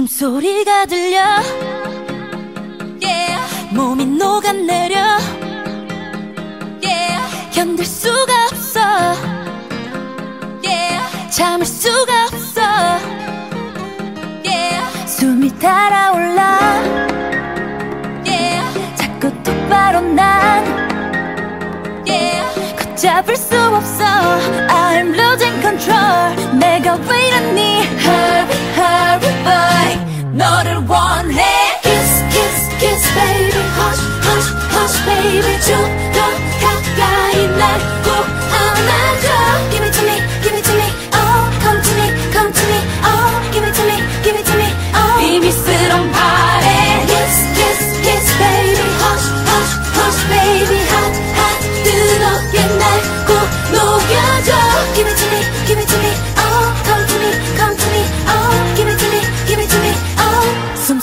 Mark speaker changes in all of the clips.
Speaker 1: 숨소리가 들려. Yeah. 몸이 녹아내려. Yeah. 견딜 수가 없어. Yeah. 참을 수가 없어. 숨이 달아올라. 자꾸 똑바로 난. 걷잡을 수 없어. I'm losing control. 내가 왜 이러니? Kiss kiss kiss baby. Hush hush hush baby.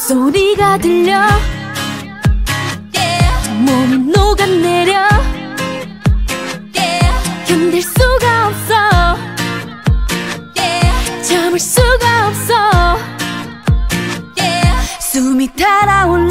Speaker 1: 소리가 들려 yeah. 몸 녹아내려 yeah. 견딜 수가 없어 yeah. 참을 수가 없어 숨이 달아올라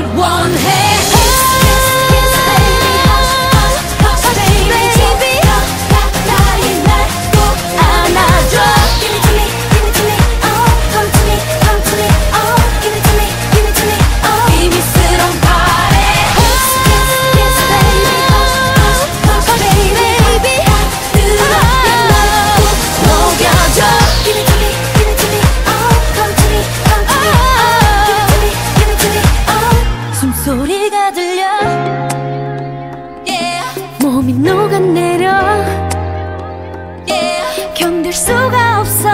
Speaker 1: one hand. 내려 yeah. 견딜 수가 없어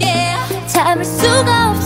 Speaker 1: yeah. 참을 수가 없어